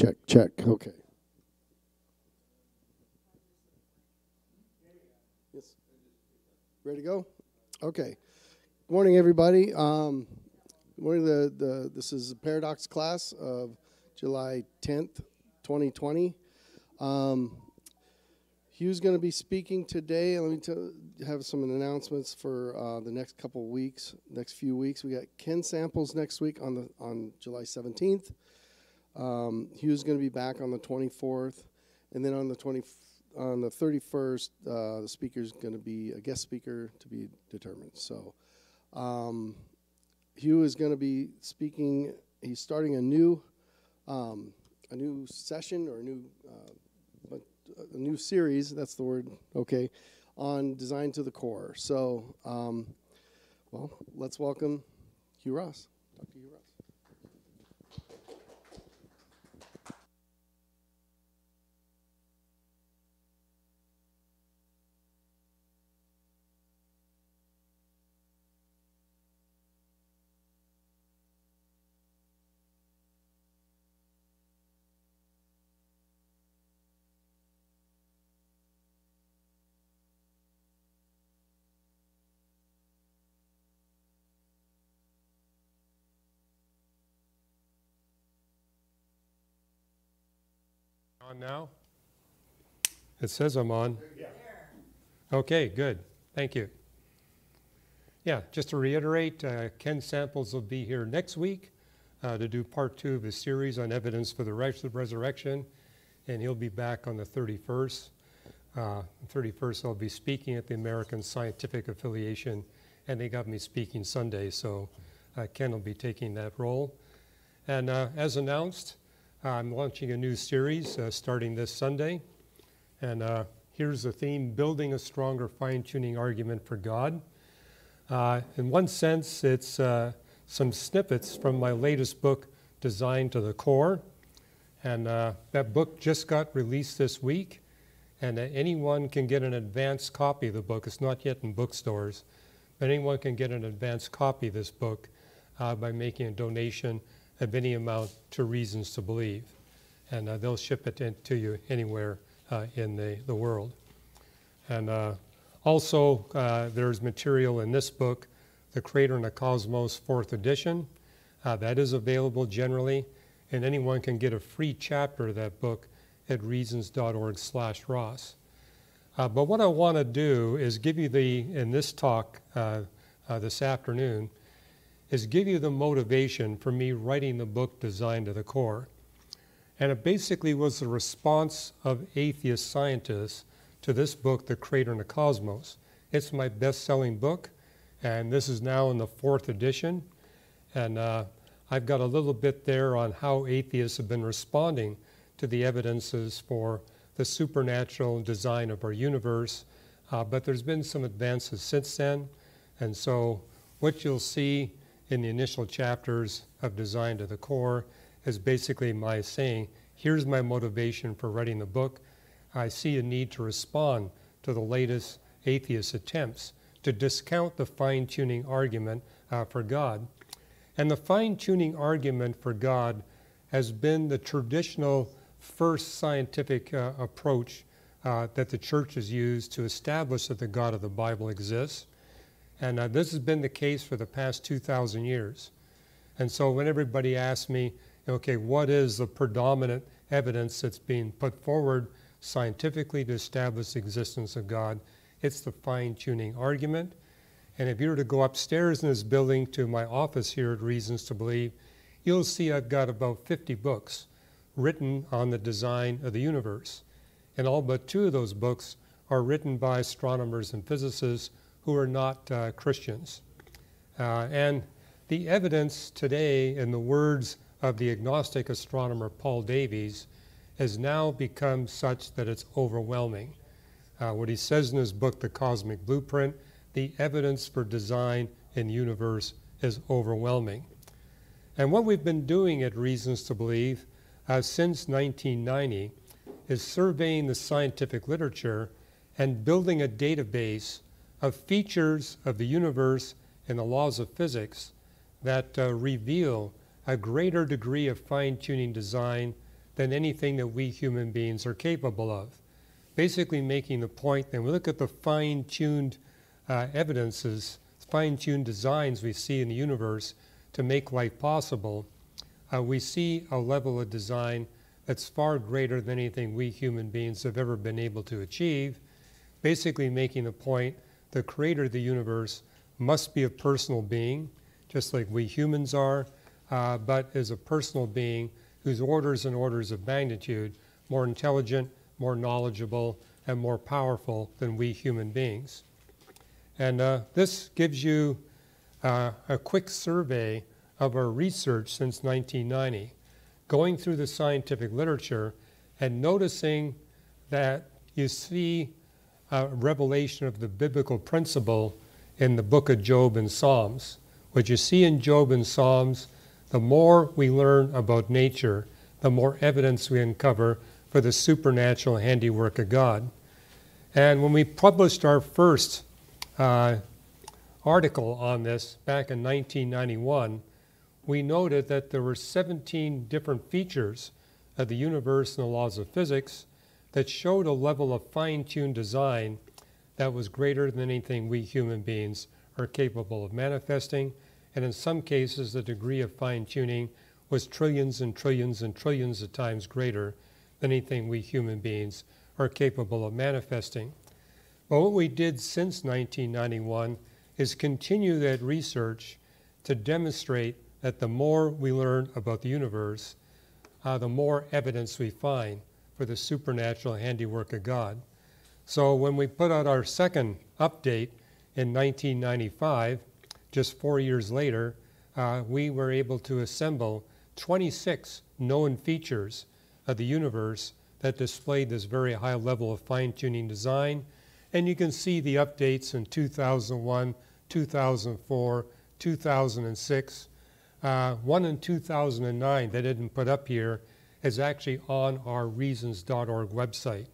Check, check. Okay. Yes. Ready to go? Okay. Good morning, everybody. Um, good morning. The, the this is a paradox class of July 10th, 2020. Um, Hugh's going to be speaking today. Let me tell, have some announcements for uh, the next couple weeks, next few weeks. We got Ken Samples next week on the on July 17th. Um, Hugh's going to be back on the 24th, and then on the 20 on the 31st, uh, the speaker's going to be a guest speaker to be determined. So, um, Hugh is going to be speaking. He's starting a new um, a new session or a new uh, a new series. That's the word. Okay, on design to the core. So, um, well, let's welcome Hugh Ross. Dr. Hugh Ross. On now? It says I'm on. Okay, good. Thank you. Yeah, just to reiterate, uh, Ken Samples will be here next week uh, to do part two of his series on evidence for the resurrection, and he'll be back on the 31st. Uh, 31st, I'll be speaking at the American Scientific Affiliation, and they got me speaking Sunday, so uh, Ken will be taking that role. And uh, as announced, I'm launching a new series uh, starting this Sunday. And uh, here's the theme Building a Stronger Fine Tuning Argument for God. Uh, in one sense, it's uh, some snippets from my latest book, Designed to the Core. And uh, that book just got released this week. And uh, anyone can get an advanced copy of the book. It's not yet in bookstores, but anyone can get an advanced copy of this book by making a donation of any amount to Reasons to Believe. And uh, they'll ship it to you anywhere uh, in the, the world. And uh, also, uh, there's material in this book, The Creator and the Cosmos, fourth edition. Uh, that is available generally, and anyone can get a free chapter of that book at reasons.org slash Ross. Uh, but what I want to do is give you the, in this talk this afternoon, is give you the motivation for me writing the book Designed to the Core. And it basically was the response of atheist scientists to this book, The Creator and the Cosmos. It's my best selling book, and this is now in the fourth edition. And uh, I've got a little bit there on how atheists have been responding to the evidences for the supernatural design of our universe. Uh, but there's been some advances since then. And so, what you'll see in the initial chapters of Design to the Core is basically my saying, here's my motivation for writing the book. I see a need to respond to the latest atheist attempts to discount the fine tuning argument uh, for God. And the fine tuning argument for God has been the traditional first scientific uh, approach uh, that the church has used to establish that the God of the Bible exists. And uh, this has been the case for the past 2,000 years. And so when everybody asks me, okay, what is the predominant evidence that's being put forward scientifically to establish the existence of God, it's the fine tuning argument. And if you were to go upstairs in this building to my office here at Reasons to Believe, you'll see I've got about 50 books written on the design of the universe. And all but two of those books are written by astronomers and physicists who are not uh, Christians. Uh, and the evidence today, in the words of the agnostic astronomer Paul Davies, has now become such that it's overwhelming. Uh, what he says in his book, The Cosmic Blueprint, the evidence for design in the universe is overwhelming. And what we've been doing at Reasons to Believe uh, since 1990 is surveying the scientific literature and building a database of features of the universe and the laws of physics that uh, reveal a greater degree of fine tuning design than anything that we human beings are capable of. Basically, making the point that when we look at the fine tuned uh, evidences, fine tuned designs we see in the universe to make life possible, uh, we see a level of design that's far greater than anything we human beings have ever been able to achieve. Basically, making the point the creator of the universe must be a personal being, just like we humans are, uh, but is a personal being whose orders and orders of magnitude more intelligent, more knowledgeable, and more powerful than we human beings. And uh, this gives you uh, a quick survey of our research since 1990, going through the scientific literature and noticing that you see a revelation of the biblical principle in the book of Job and Psalms. What you see in Job and Psalms, the more we learn about nature, the more evidence we uncover for the supernatural handiwork of God. And when we published our first uh, article on this back in 1991, we noted that there were 17 different features of the universe and the laws of physics that showed a level of fine tuned design that was greater than anything we human beings are capable of manifesting. And in some cases, the degree of fine tuning was trillions and trillions and trillions of times greater than anything we human beings are capable of manifesting. But what we did since 1991 is continue that research to demonstrate that the more we learn about the universe, uh, the more evidence we find for the supernatural handiwork of God. So when we put out our second update in 1995, just four years later, uh, we were able to assemble 26 known features of the universe that displayed this very high level of fine tuning design. And you can see the updates in 2001, 2004, 2006. Uh, one in 2009 that I didn't put up here is actually on our reasons.org website.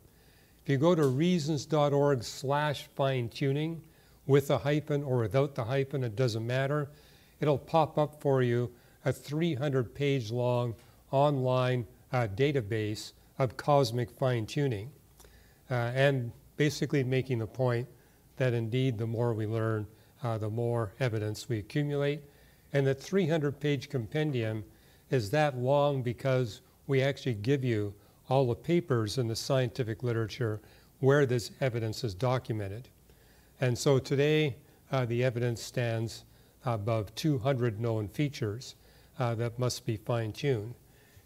If you go to reasons.org slash fine tuning with a hyphen or without the hyphen, it doesn't matter. It'll pop up for you a 300 page long online uh, database of cosmic fine tuning. Uh, and basically making the point that indeed the more we learn, uh, the more evidence we accumulate. And that 300 page compendium is that long because we actually give you all the papers in the scientific literature where this evidence is documented. And so today, uh, the evidence stands above 200 known features uh, that must be fine tuned.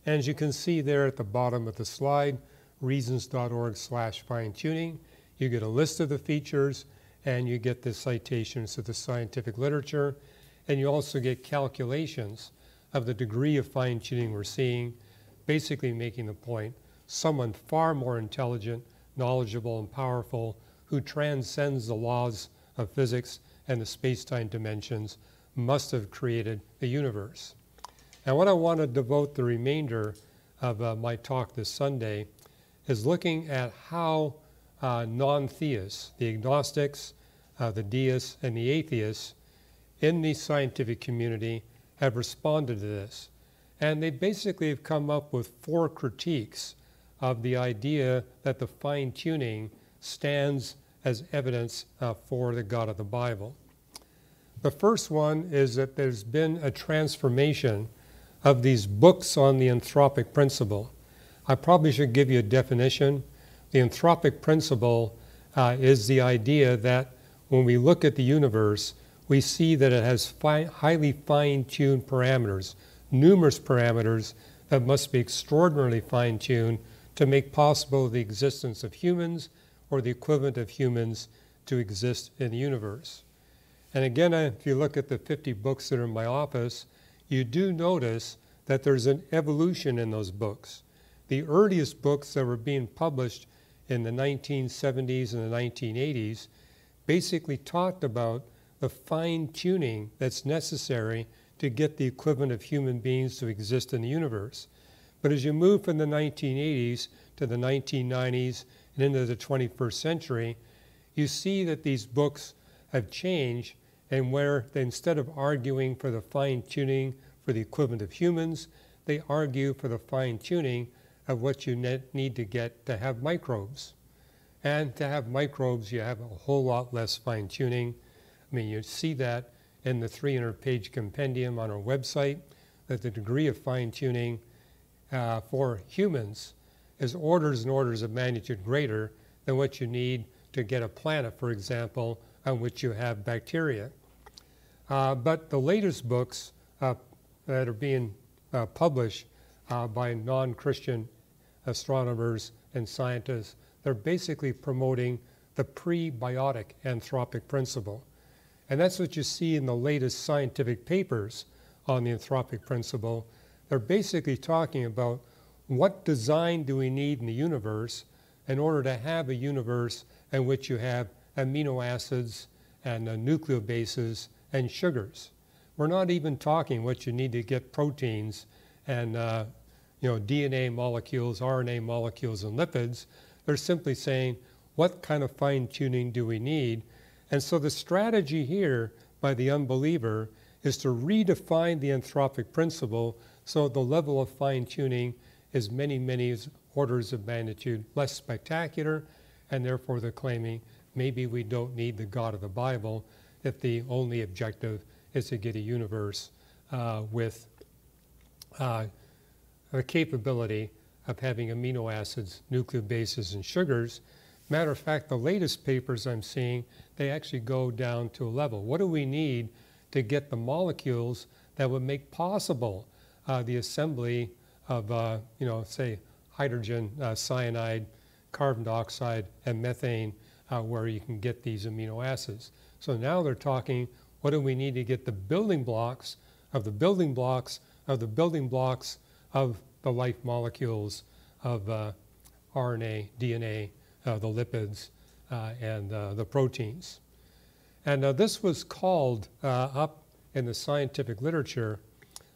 And as you can see there at the bottom of the slide, reasons.org slash fine tuning, you get a list of the features and you get the citations to the scientific literature. And you also get calculations of the degree of fine tuning we're seeing, basically making the point someone far more intelligent, knowledgeable, and powerful who transcends the laws of physics and the space time dimensions must have created the universe. And what I want to devote the remainder of uh, my talk this Sunday is looking at how uh, non theists, the agnostics, uh, the deists, and the atheists in the scientific community have responded to this. And they basically have come up with four critiques of the idea that the fine tuning stands as evidence uh, for the God of the Bible. The first one is that there's been a transformation of these books on the anthropic principle. I probably should give you a definition. The anthropic principle uh, is the idea that when we look at the universe, we see that it has fi- highly fine tuned parameters, numerous parameters that must be extraordinarily fine tuned to make possible the existence of humans or the equivalent of humans to exist in the universe. And again, if you look at the 50 books that are in my office, you do notice that there's an evolution in those books. The earliest books that were being published in the 1970s and the 1980s basically talked about the fine tuning that's necessary to get the equivalent of human beings to exist in the universe. But as you move from the 1980s to the 1990s and into the 21st century, you see that these books have changed and where instead of arguing for the fine tuning for the equivalent of humans, they argue for the fine tuning of what you ne- need to get to have microbes. And to have microbes, you have a whole lot less fine tuning. I mean, you see that in the 300 page compendium on our website that the degree of fine tuning uh, for humans is orders and orders of magnitude greater than what you need to get a planet, for example, on which you have bacteria. Uh, but the latest books uh, that are being uh, published uh, by non Christian astronomers and scientists, they're basically promoting the prebiotic anthropic principle. And that's what you see in the latest scientific papers on the anthropic principle. They're basically talking about what design do we need in the universe in order to have a universe in which you have amino acids and uh, nucleobases and sugars. We're not even talking what you need to get proteins and uh, you know, DNA molecules, RNA molecules, and lipids. They're simply saying, what kind of fine tuning do we need? And so the strategy here by the unbeliever is to redefine the anthropic principle so the level of fine tuning is many, many orders of magnitude less spectacular, and therefore they're claiming maybe we don't need the God of the Bible if the only objective is to get a universe uh, with uh, the capability of having amino acids, nucleobases, and sugars. Matter of fact, the latest papers I'm seeing, they actually go down to a level. What do we need to get the molecules that would make possible uh, the assembly of, uh, you know, say, hydrogen, uh, cyanide, carbon dioxide, and methane, uh, where you can get these amino acids. So now they're talking, what do we need to get the building blocks of the building blocks of the building blocks of the life molecules of uh, RNA, DNA, the lipids, uh, and uh, the proteins. And uh, this was called up in the scientific literature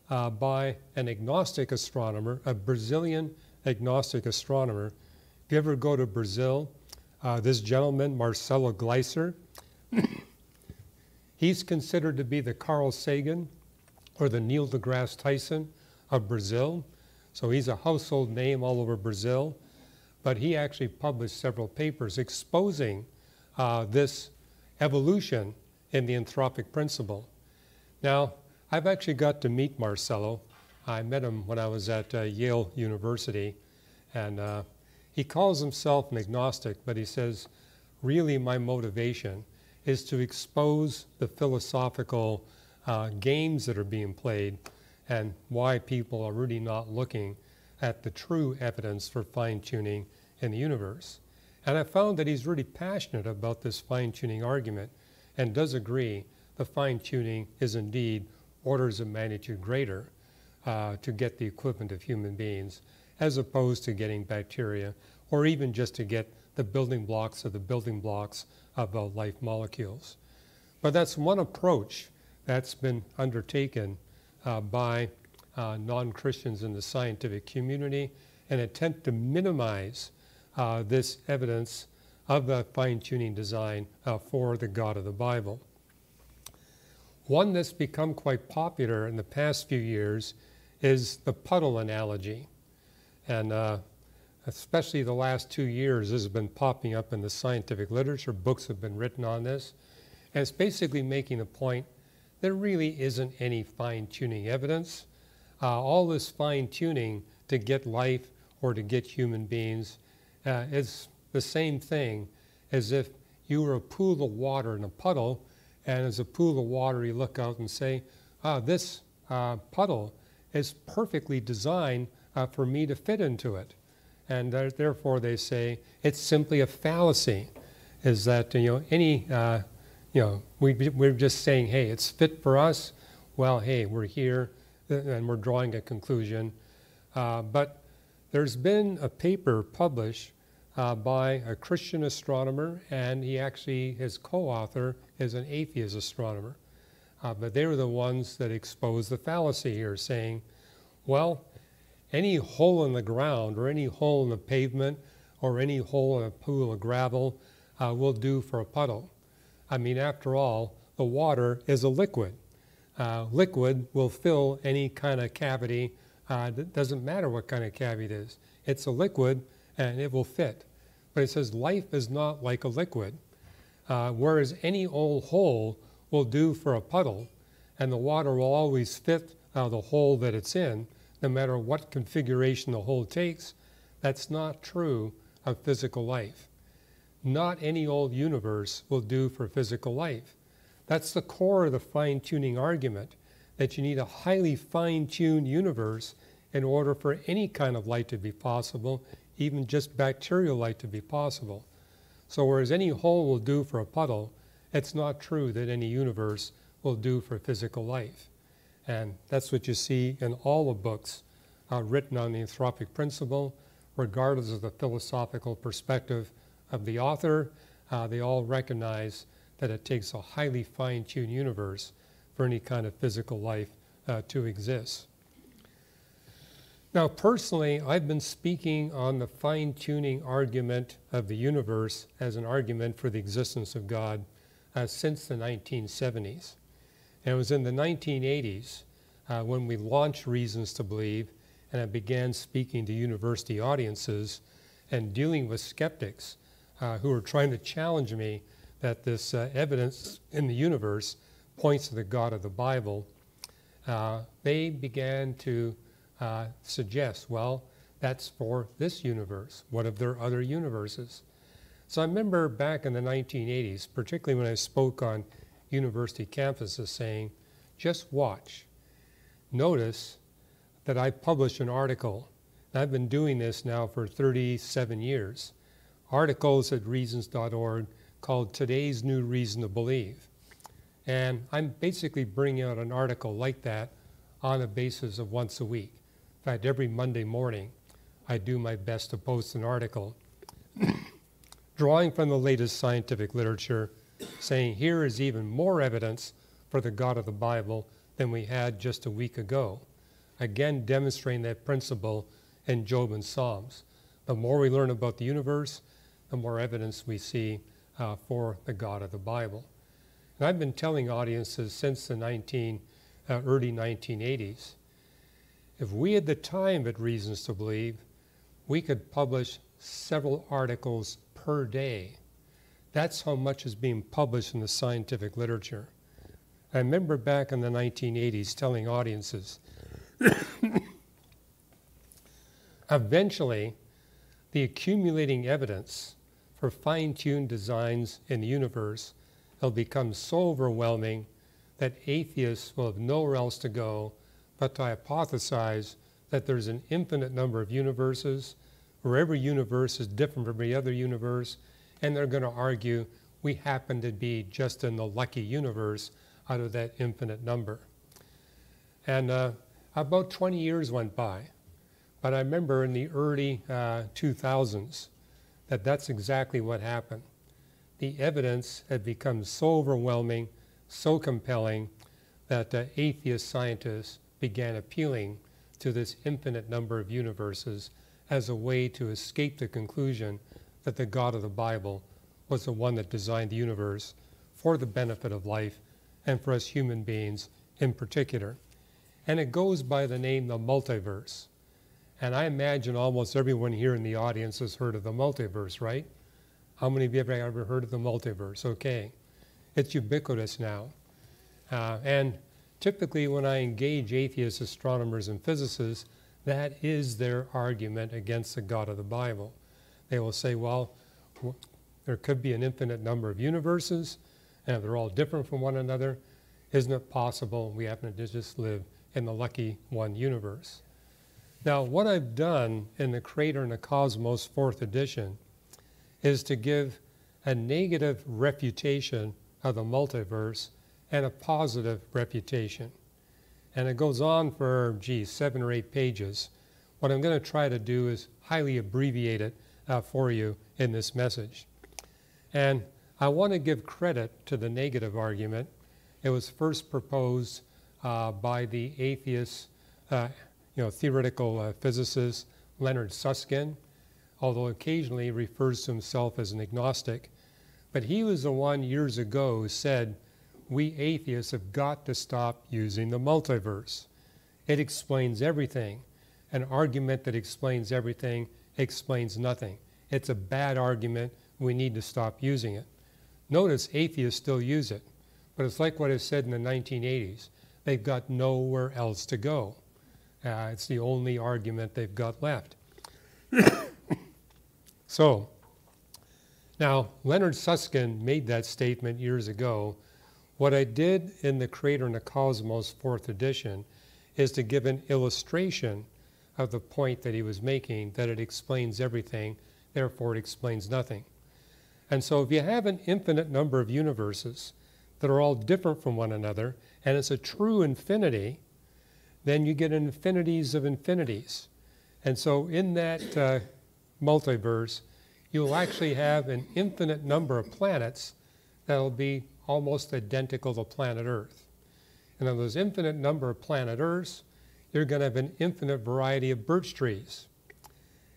by an agnostic astronomer, a Brazilian agnostic astronomer. If you ever go to Brazil, this gentleman, Marcelo Gleiser, he's considered to be the Carl Sagan or the Neil deGrasse Tyson of Brazil. So he's a household name all over Brazil. But he actually published several papers exposing uh, this evolution in the anthropic principle. Now, I've actually got to meet Marcelo. I met him when I was at uh, Yale University. And uh, he calls himself an agnostic, but he says, really, my motivation is to expose the philosophical uh, games that are being played and why people are really not looking at the true evidence for fine tuning in the universe. And I found that he's really passionate about this fine tuning argument and does agree the fine tuning is indeed orders of magnitude greater uh, to get the equivalent of human beings as opposed to getting bacteria or even just to get the building blocks of the building blocks of uh, life molecules. But that's one approach that's been undertaken uh, by uh, non Christians in the scientific community and attempt to minimize uh, this evidence of a fine tuning design uh, for the God of the Bible. One that's become quite popular in the past few years is the puddle analogy. And uh, especially the last two years, this has been popping up in the scientific literature. Books have been written on this. And it's basically making the point there really isn't any fine tuning evidence. Uh, all this fine tuning to get life or to get human beings uh, is the same thing as if you were a pool of water in a puddle, and as a pool of water, you look out and say, ah, this uh, puddle is perfectly designed uh, for me to fit into it. And therefore, they say it's simply a fallacy, is that you know any uh, you know, we, we're just saying, hey, it's fit for us. Well, hey, we're here and we're drawing a conclusion. Uh, but there's been a paper published uh, by a Christian astronomer, and he actually, his co author is an atheist astronomer. Uh, but they were the ones that exposed the fallacy here, saying, well, any hole in the ground or any hole in the pavement or any hole in a pool of gravel uh, will do for a puddle. I mean, after all, the water is a liquid. Uh, liquid will fill any kind of cavity Uh, it doesn't matter what kind of cavity it is. It's a liquid and it will fit. But it says life is not like a liquid. Uh, whereas any old hole will do for a puddle, and the water will always fit uh, the hole that it's in, no matter what configuration the hole takes, that's not true of physical life. Not any old universe will do for physical life. That's the core of the fine tuning argument that you need a highly fine tuned universe in order for any kind of light to be possible, even just bacterial light to be possible. So, whereas any hole will do for a puddle, it's not true that any universe will do for physical life. And that's what you see in all the books uh, written on the anthropic principle, regardless of the philosophical perspective of the author. Uh, they all recognize that it takes a highly fine tuned universe for any kind of physical life uh, to exist. Now, personally, I've been speaking on the fine tuning argument of the universe as an argument for the existence of God uh, since the 1970s. And it was in the 1980s uh, when we launched Reasons to Believe and I began speaking to university audiences and dealing with skeptics uh, who were trying to challenge me that this uh, evidence in the universe points to the God of the Bible. Uh, they began to uh, suggest, well, that's for this universe. What if there are other universes? So I remember back in the 1980s, particularly when I spoke on university campuses, saying, just watch. Notice that I published an article. I've been doing this now for 37 years. Articles at reasons.org called Today's New Reason to Believe. And I'm basically bringing out an article like that on a basis of once a week. In fact, every Monday morning, I do my best to post an article drawing from the latest scientific literature, saying here is even more evidence for the God of the Bible than we had just a week ago. Again, demonstrating that principle in Job and Psalms. The more we learn about the universe, the more evidence we see uh, for the God of the Bible. And I've been telling audiences since the 19, uh, early 1980s if we had the time at Reasons to Believe, we could publish several articles per day. That's how much is being published in the scientific literature. I remember back in the 1980s telling audiences eventually, the accumulating evidence for fine tuned designs in the universe will become so overwhelming that atheists will have nowhere else to go but to hypothesize that there's an infinite number of universes where every universe is different from every other universe, and they're going to argue we happen to be just in the lucky universe out of that infinite number. And uh, about 20 years went by, but I remember in the early uh, 2000s that that's exactly what happened. The evidence had become so overwhelming, so compelling, that uh, atheist scientists began appealing to this infinite number of universes as a way to escape the conclusion that the God of the Bible was the one that designed the universe for the benefit of life and for us human beings in particular. And it goes by the name the multiverse. And I imagine almost everyone here in the audience has heard of the multiverse, right? How many of you have ever heard of the multiverse? Okay. It's ubiquitous now. Uh, and typically, when I engage atheists, astronomers, and physicists, that is their argument against the God of the Bible. They will say, well, there could be an infinite number of universes, and they're all different from one another. Isn't it possible we happen to just live in the lucky one universe? Now, what I've done in the Creator and the Cosmos fourth edition is to give a negative refutation of the multiverse and a positive refutation. And it goes on for, geez, seven or eight pages. What I'm going to try to do is highly abbreviate it uh, for you in this message. And I want to give credit to the negative argument. It was first proposed uh, by the atheist, uh, you know, theoretical uh, physicist Leonard Susskind, although occasionally refers to himself as an agnostic. But he was the one years ago who said we atheists have got to stop using the multiverse. It explains everything. an argument that explains everything explains nothing. It's a bad argument. We need to stop using it. Notice atheists still use it, but it's like what I said in the 1980s. They've got nowhere else to go. Uh, it's the only argument they've got left. so, now, Leonard Susskind made that statement years ago. What I did in The Creator and the Cosmos, fourth edition, is to give an illustration of the point that he was making that it explains everything, therefore, it explains nothing. And so, if you have an infinite number of universes that are all different from one another, and it's a true infinity, then you get infinities of infinities. And so, in that uh, multiverse, you'll actually have an infinite number of planets that'll be almost identical to planet Earth. And on those infinite number of planet Earths, you're going to have an infinite variety of birch trees.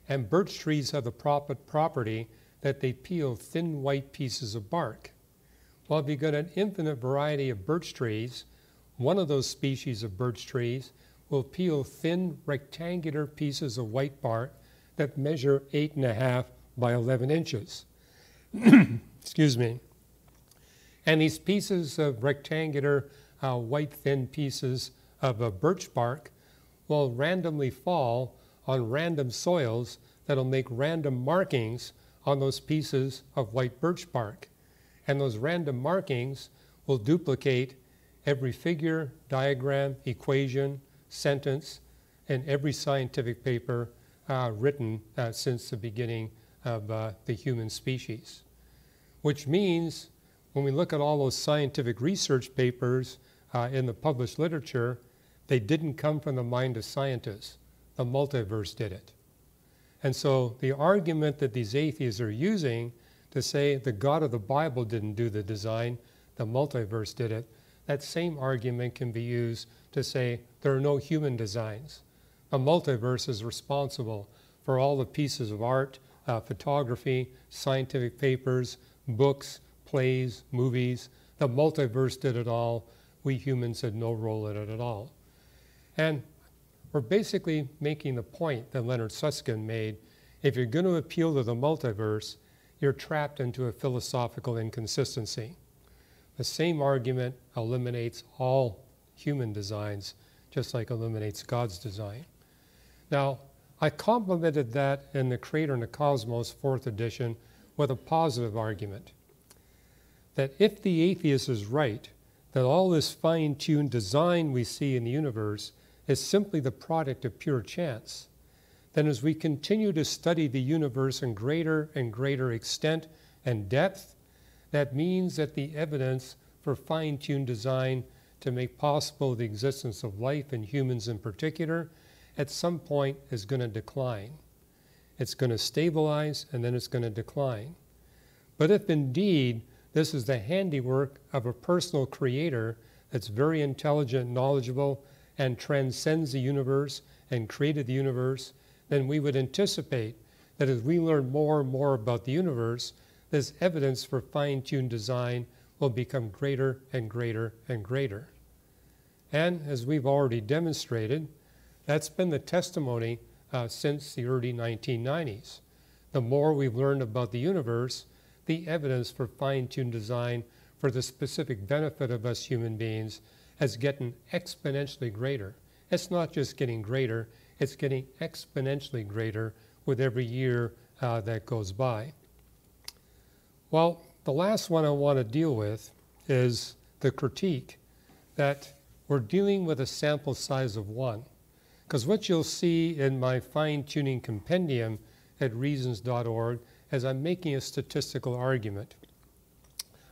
And birch trees have the property that they peel thin white pieces of bark. Well, if you've got an infinite variety of birch trees, one of those species of birch trees will peel thin rectangular pieces of white bark that measure eight and a half by 11 inches. Excuse me. And these pieces of rectangular uh, white thin pieces of uh, birch bark will randomly fall on random soils that'll make random markings on those pieces of white birch bark. And those random markings will duplicate every figure, diagram, equation, sentence, and every scientific paper uh, written uh, since the beginning of uh, the human species. Which means when we look at all those scientific research papers uh, in the published literature, they didn't come from the mind of scientists. The multiverse did it. And so the argument that these atheists are using to say the God of the Bible didn't do the design, the multiverse did it, that same argument can be used to say there are no human designs. The multiverse is responsible for all the pieces of art, uh, photography, scientific papers, books, plays, movies. The multiverse did it all. We humans had no role in it at all. And we're basically making the point that Leonard Susskind made. If you're going to appeal to the multiverse, you're trapped into a philosophical inconsistency. The same argument eliminates all human designs, just like eliminates God's design. Now, I complemented that in The Creator and the Cosmos, fourth edition, with a positive argument. That if the atheist is right, that all this fine tuned design we see in the universe is simply the product of pure chance, then as we continue to study the universe in greater and greater extent and depth, that means that the evidence for fine tuned design to make possible the existence of life and humans in particular at some point is going to decline. It's going to stabilize and then it's going to decline. But if indeed this is the handiwork of a personal creator that's very intelligent, knowledgeable, and transcends the universe and created the universe, then we would anticipate that as we learn more and more about the universe, this evidence for fine tuned design will become greater and greater and greater. And as we've already demonstrated, that's been the testimony uh, since the early 1990s. The more we've learned about the universe, the evidence for fine tuned design for the specific benefit of us human beings has gotten exponentially greater. It's not just getting greater, it's getting exponentially greater with every year uh, that goes by. Well, the last one I want to deal with is the critique that we're dealing with a sample size of one. Because what you'll see in my fine tuning compendium at reasons.org is I'm making a statistical argument.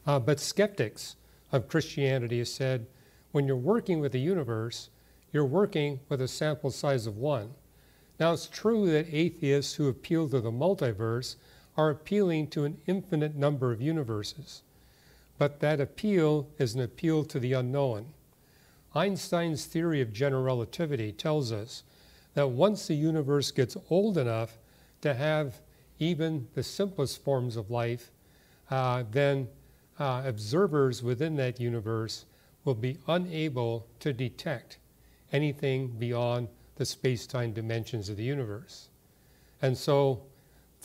Uh, but skeptics of Christianity have said when you're working with the universe, you're working with a sample size of one. Now, it's true that atheists who appeal to the multiverse are appealing to an infinite number of universes, but that appeal is an appeal to the unknown. Einstein's theory of general relativity tells us that once the universe gets old enough to have even the simplest forms of life, uh, then uh, observers within that universe will be unable to detect anything beyond the space time dimensions of the universe. And so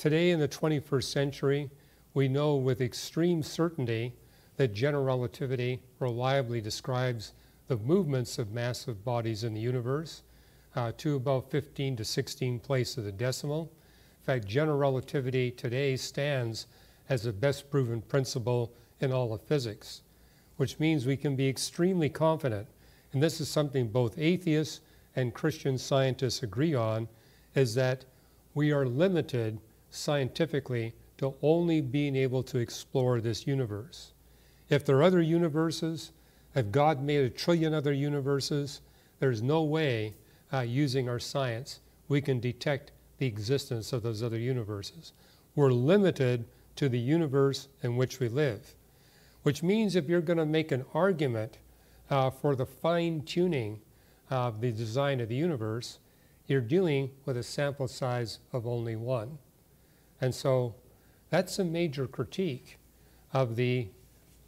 today in the 21st century, we know with extreme certainty that general relativity reliably describes the movements of massive bodies in the universe uh, to about 15 to 16 place of the decimal. In fact, general relativity today stands as the best proven principle in all of physics, which means we can be extremely confident, and this is something both atheists and Christian scientists agree on, is that we are limited scientifically to only being able to explore this universe. If there are other universes, if God made a trillion other universes, there's no way uh, using our science we can detect the existence of those other universes. We're limited to the universe in which we live, which means if you're going to make an argument uh, for the fine tuning of the design of the universe, you're dealing with a sample size of only one. And so that's a major critique of the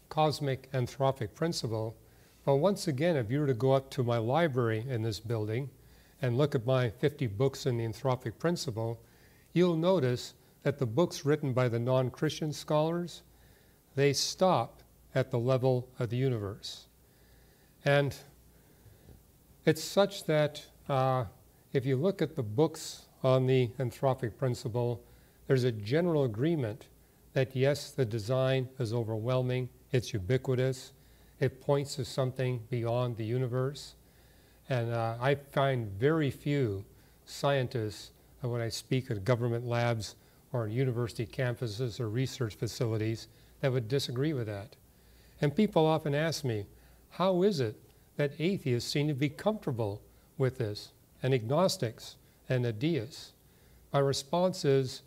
cosmic anthropic principle. But once again, if you were to go up to my library in this building and look at my 50 books in the anthropic principle, you'll notice that the books written by the non-Christian scholars, they stop at the level of the universe. And it's such that uh, if you look at the books on the anthropic principle, there's a general agreement that yes, the design is overwhelming, it's ubiquitous, it points to something beyond the universe. And uh, I find very few scientists, uh, when I speak at government labs or university campuses or research facilities, that would disagree with that. And people often ask me, how is it that atheists seem to be comfortable with this, and agnostics and deists? My response is,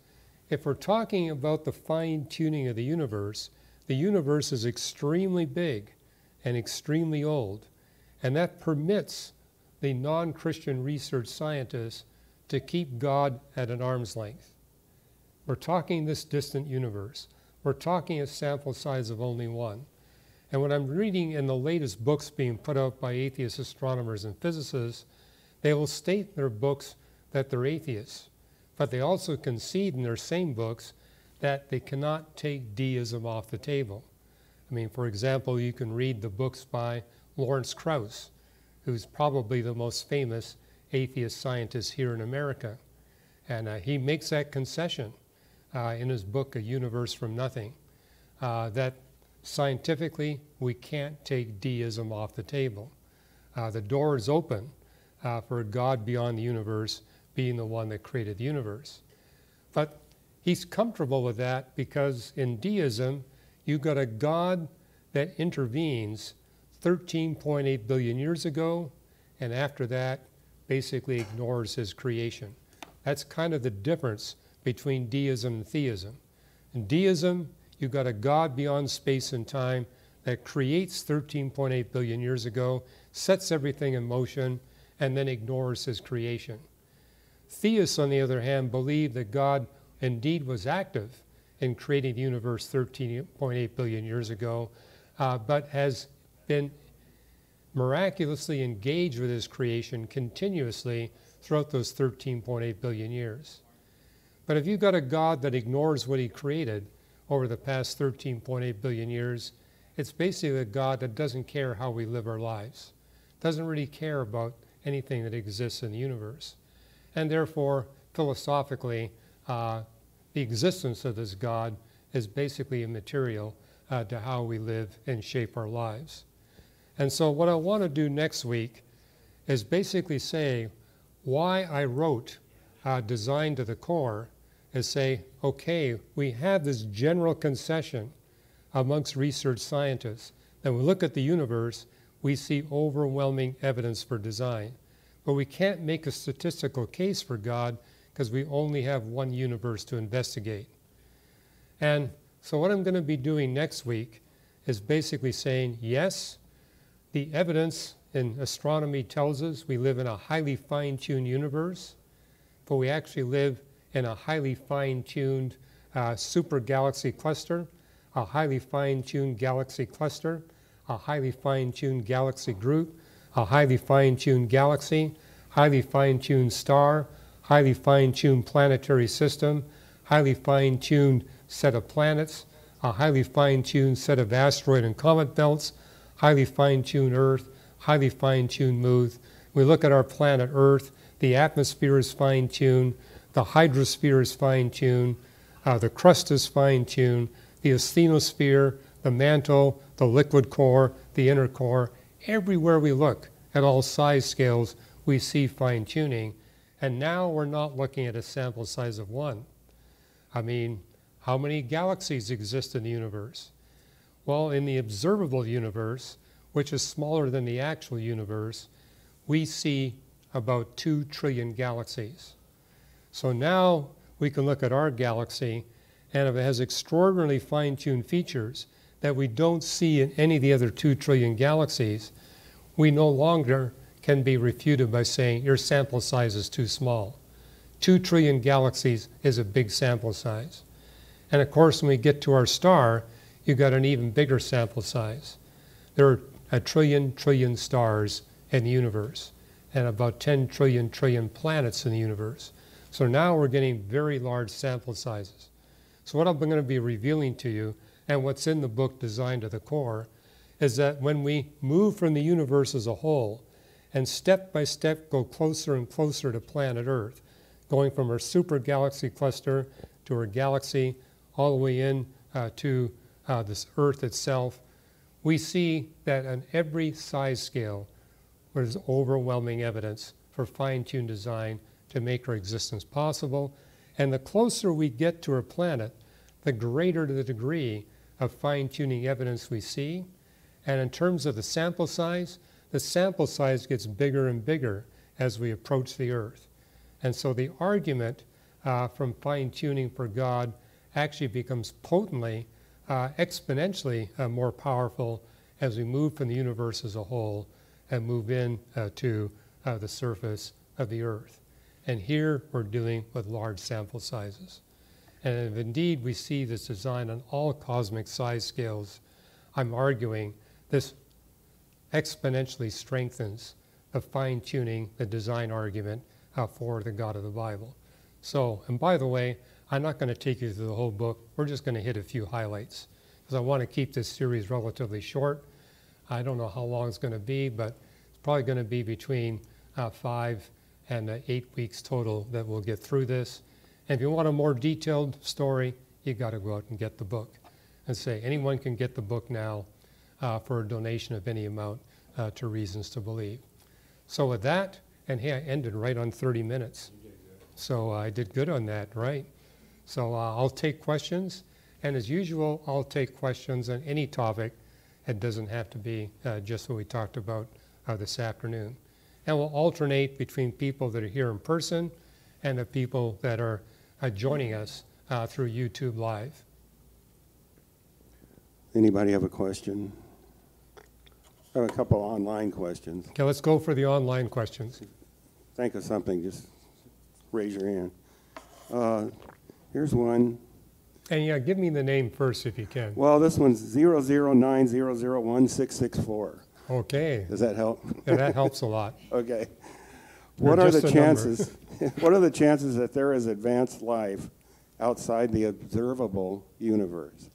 if we're talking about the fine tuning of the universe, the universe is extremely big and extremely old, and that permits the non Christian research scientists to keep God at an arm's length. We're talking this distant universe. We're talking a sample size of only one. And when I'm reading in the latest books being put out by atheist astronomers and physicists, they will state in their books that they're atheists. But they also concede in their same books that they cannot take deism off the table. I mean, for example, you can read the books by Lawrence Krauss, who's probably the most famous atheist scientist here in America. And uh, he makes that concession uh, in his book, A Universe from Nothing, uh, that scientifically we can't take deism off the table. Uh, the door is open uh, for a God beyond the universe being the one that created the universe. But he's comfortable with that because in deism, you've got a God that intervenes 13.8 billion years ago, and after that, basically ignores his creation. That's kind of the difference between deism and theism. In deism, you've got a God beyond space and time that creates 13.8 billion years ago, sets everything in motion, and then ignores his creation. Theists, on the other hand, believe that God indeed was active in creating the universe 13.8 billion years ago, uh, but has been miraculously engaged with his creation continuously throughout those 13.8 billion years. But if you've got a God that ignores what he created over the past 13.8 billion years, it's basically a God that doesn't care how we live our lives, doesn't really care about anything that exists in the universe and therefore, philosophically, uh, the existence of this God is basically immaterial uh, to how we live and shape our lives. And so, what I want to do next week is basically say why I wrote uh, Design to the Core is say, okay, we have this general concession amongst research scientists that when we look at the universe, we see overwhelming evidence for design. But we can't make a statistical case for God because we only have one universe to investigate. And so, what I'm going to be doing next week is basically saying yes, the evidence in astronomy tells us we live in a highly fine tuned universe, but we actually live in a highly fine tuned uh, super galaxy cluster, a highly fine tuned galaxy cluster, a highly fine tuned galaxy group, a highly fine tuned galaxy, highly fine tuned star, highly fine tuned planetary system, highly fine tuned set of planets, a highly fine tuned set of asteroid and comet belts, highly fine tuned Earth, highly fine tuned moon. We look at our planet Earth, the atmosphere is fine tuned, the hydrosphere is fine tuned, uh, the crust is fine tuned, the asthenosphere, the mantle, the liquid core, the inner core. Everywhere we look at all size scales, we see fine tuning. And now we're not looking at a sample size of one. I mean, how many galaxies exist in the universe? Well, in the observable universe, which is smaller than the actual universe, we see about 2 trillion galaxies. So now we can look at our galaxy, and if it has extraordinarily fine tuned features that we don't see in any of the other 2 trillion galaxies, we no longer can be refuted by saying your sample size is too small. 2 trillion galaxies is a big sample size. And of course, when we get to our star, you've got an even bigger sample size. There are a trillion trillion stars in the universe and about 10 trillion trillion planets in the universe. So now we're getting very large sample sizes. So what I'm going to be revealing to you and what's in the book Design to the Core is that when we move from the universe as a whole and step by step go closer and closer to planet Earth, going from our super galaxy cluster to our galaxy all the way in uh, to uh, this Earth itself, we see that on every size scale, there's overwhelming evidence for fine-tuned design to make our existence possible. And the closer we get to our planet, the greater the degree of fine-tuning evidence we see. And in terms of the sample size, the sample size gets bigger and bigger as we approach the Earth. And so the argument uh, from fine-tuning for God actually becomes potently, uh, exponentially uh, more powerful as we move from the universe as a whole and move in uh, to uh, the surface of the earth. And here we're dealing with large sample sizes. And if indeed we see this design on all cosmic size scales, I'm arguing this exponentially strengthens the fine tuning, the design argument uh, for the God of the Bible. So, and by the way, I'm not going to take you through the whole book. We're just going to hit a few highlights because I want to keep this series relatively short. I don't know how long it's going to be, but it's probably going to be between uh, five and uh, eight weeks total that we'll get through this. And if you want a more detailed story, you got to go out and get the book and say anyone can get the book now uh, for a donation of any amount uh, to Reasons to Believe. So with that, and hey, I ended right on 30 minutes. So I did good on that, right? So uh, I'll take questions, and as usual, I'll take questions on any topic. It doesn't have to be uh, just what we talked about uh, this afternoon. And we'll alternate between people that are here in person and the people that are uh, joining us uh, through YouTube Live. Anybody have a question? I have a couple online questions. Okay, let's go for the online questions. Think of something, just raise your hand. Uh, Here's one. And yeah, give me the name first if you can. Well, this one's 009001664. Okay. Does that help? Yeah, that helps a lot. okay. What are the chances? what are the chances that there is advanced life outside the observable universe?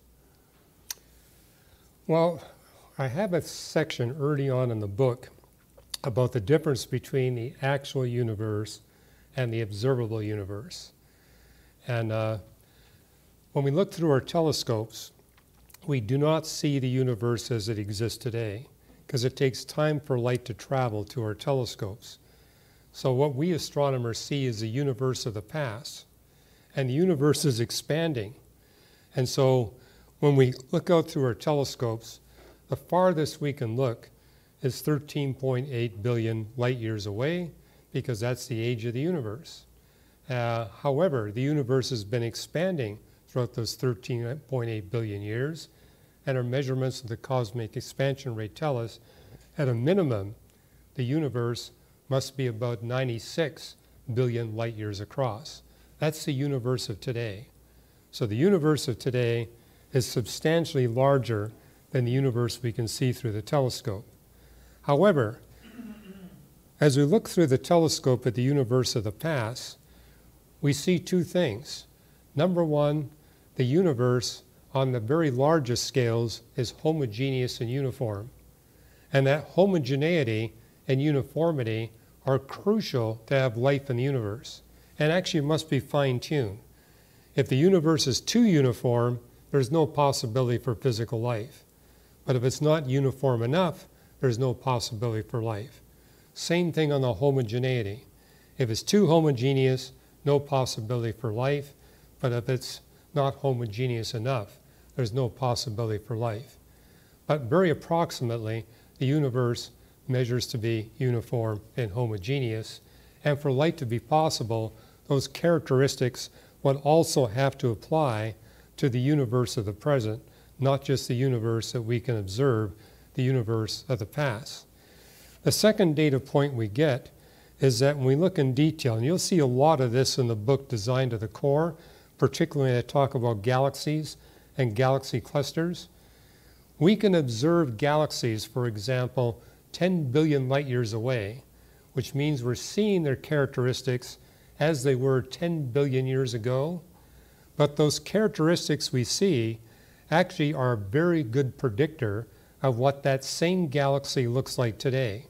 Well, I have a section early on in the book about the difference between the actual universe and the observable universe. And uh, when we look through our telescopes, we do not see the universe as it exists today because it takes time for light to travel to our telescopes. So, what we astronomers see is the universe of the past, and the universe is expanding. And so, when we look out through our telescopes, the farthest we can look is 13.8 billion light years away because that's the age of the universe. Uh, however, the universe has been expanding throughout those 13.8 billion years, and our measurements of the cosmic expansion rate tell us, at a minimum, the universe must be about 96 billion light years across. That's the universe of today. So the universe of today is substantially larger than the universe we can see through the telescope. However, As we look through the telescope at the universe of the past, we see two things. Number one, the universe on the very largest scales is homogeneous and uniform. And that homogeneity and uniformity are crucial to have life in the universe and actually must be fine tuned. If the universe is too uniform, there's no possibility for physical life. But if it's not uniform enough, there's no possibility for life. Same thing on the homogeneity. If it's too homogeneous, no possibility for life. But if it's not homogeneous enough, there's no possibility for life. But very approximately, the universe measures to be uniform and homogeneous. And for light to be possible, those characteristics would also have to apply to the universe of the present, not just the universe that we can observe, the universe of the past. The second data point we get is that when we look in detail, and you'll see a lot of this in the book Design to the Core, particularly when I talk about galaxies and galaxy clusters. We can observe galaxies, for example, 10 billion light years away, which means we're seeing their characteristics as they were 10 billion years ago. But those characteristics we see actually are a very good predictor of what that same galaxy looks like today.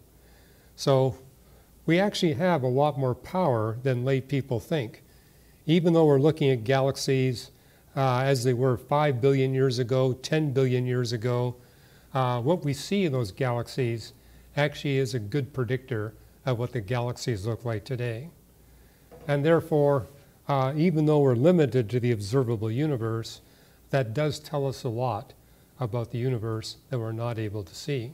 So we actually have a lot more power than lay people think. Even though we're looking at galaxies uh, as they were 5 billion years ago, 10 billion years ago, uh, what we see in those galaxies actually is a good predictor of what the galaxies look like today. And therefore, uh, even though we're limited to the observable universe, that does tell us a lot about the universe that we're not able to see.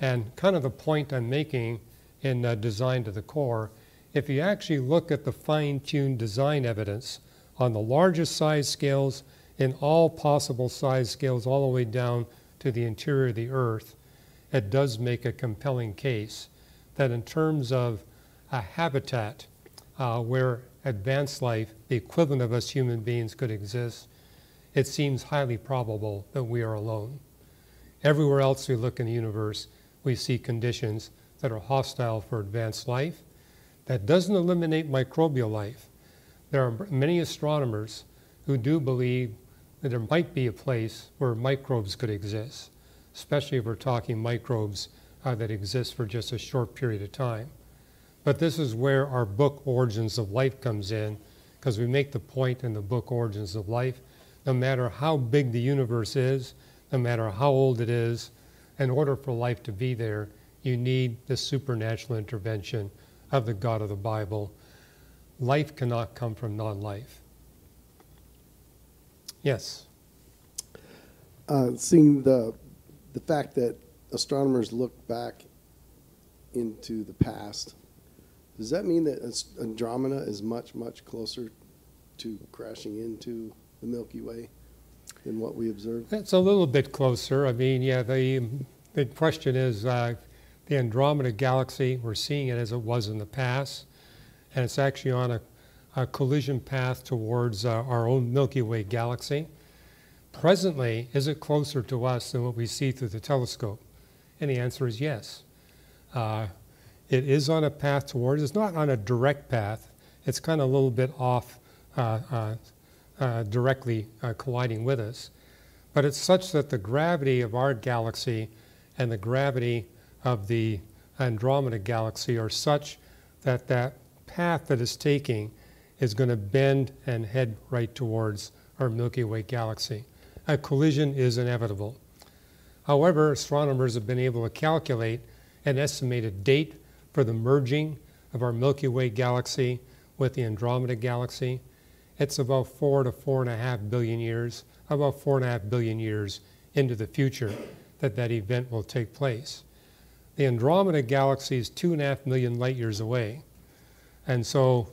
And kind of the point I'm making in uh, Design to the Core, if you actually look at the fine tuned design evidence on the largest size scales in all possible size scales, all the way down to the interior of the Earth, it does make a compelling case that in terms of a habitat uh, where advanced life, the equivalent of us human beings, could exist, it seems highly probable that we are alone. Everywhere else we look in the universe, we see conditions that are hostile for advanced life. That doesn't eliminate microbial life. There are many astronomers who do believe that there might be a place where microbes could exist, especially if we're talking microbes uh, that exist for just a short period of time. But this is where our book Origins of Life comes in, because we make the point in the book Origins of Life no matter how big the universe is, no matter how old it is, in order for life to be there, you need the supernatural intervention of the God of the Bible. Life cannot come from non life. Yes? Uh, seeing the, the fact that astronomers look back into the past, does that mean that Andromeda is much, much closer to crashing into the Milky Way than what we observed? That's a little bit closer. I mean, yeah, the, the question is uh, the Andromeda galaxy, we're seeing it as it was in the past, and it's actually on a, a collision path towards uh, our own Milky Way galaxy. Presently, is it closer to us than what we see through the telescope? And the answer is yes. Uh, it is on a path towards, it's not on a direct path, it's kind of a little bit off uh, directly uh, colliding with us. But it's such that the gravity of our galaxy and the gravity of the Andromeda galaxy are such that that path that it's taking is going to bend and head right towards our Milky Way galaxy. A collision is inevitable. However, astronomers have been able to calculate an estimated date for the merging of our Milky Way galaxy with the Andromeda galaxy it's about four to four and a half billion years, about four and a half billion years into the future that that event will take place. The Andromeda galaxy is two and a half million light years away. And so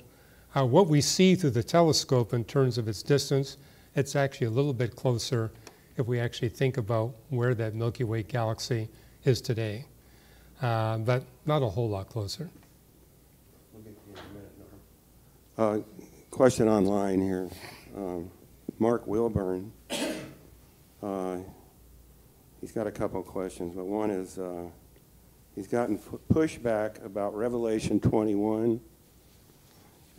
uh, what we see through the telescope in terms of its distance, it's actually a little bit closer if we actually think about where that Milky Way galaxy is today. Uh, but not a whole lot closer. Uh, question online here. Um, Mark Wilburn, uh, he's got a couple of questions, but one is, uh, He's gotten pushback about Revelation 21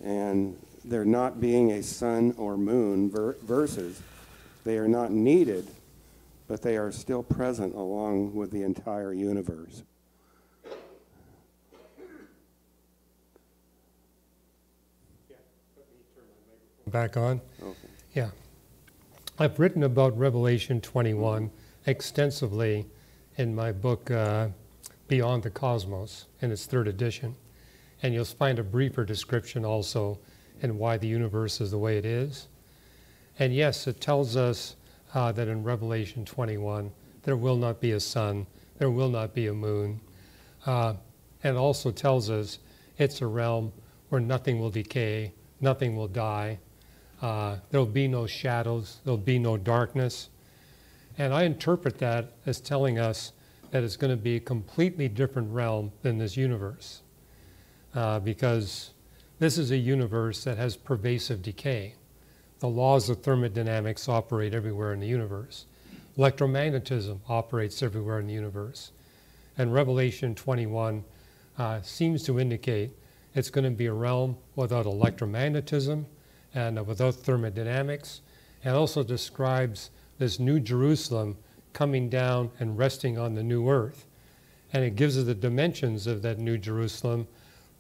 and there not being a sun or moon ver- verses. They are not needed, but they are still present along with the entire universe. Back on? Okay. Yeah. I've written about Revelation 21 extensively in my book, uh, Beyond the Cosmos, in its third edition. And you'll find a briefer description also in why the universe is the way it is. And yes, it tells us uh, that in Revelation 21, there will not be a sun, there will not be a moon. Uh, and also tells us it's a realm where nothing will decay, nothing will die, uh, there'll be no shadows, there'll be no darkness. And I interpret that as telling us that it's going to be a completely different realm than this universe. Uh, because this is a universe that has pervasive decay. The laws of thermodynamics operate everywhere in the universe. Electromagnetism operates everywhere in the universe. And Revelation 21 uh, seems to indicate it's going to be a realm without electromagnetism and without thermodynamics, and also describes this new Jerusalem coming down and resting on the new earth. And it gives us the dimensions of that new Jerusalem,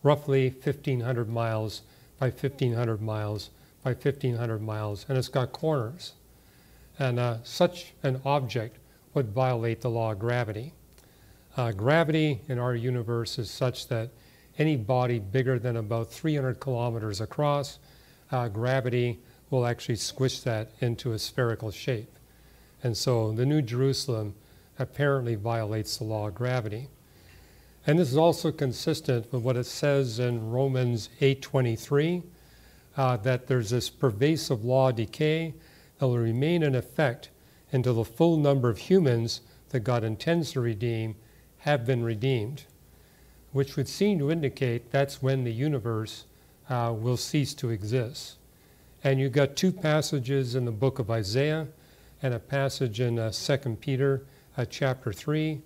roughly 1,500 miles by 1,500 miles by 1,500 miles, and it's got corners. And uh, such an object would violate the law of gravity. Uh, gravity in our universe is such that any body bigger than about 300 kilometers across, uh, gravity will actually squish that into a spherical shape. And so the New Jerusalem apparently violates the law of gravity. And this is also consistent with what it says in Romans 8:23, uh, that there's this pervasive law of decay that will remain in effect until the full number of humans that God intends to redeem have been redeemed, which would seem to indicate that's when the universe uh, will cease to exist. And you've got two passages in the book of Isaiah and a passage in uh, 2 Peter uh, chapter 3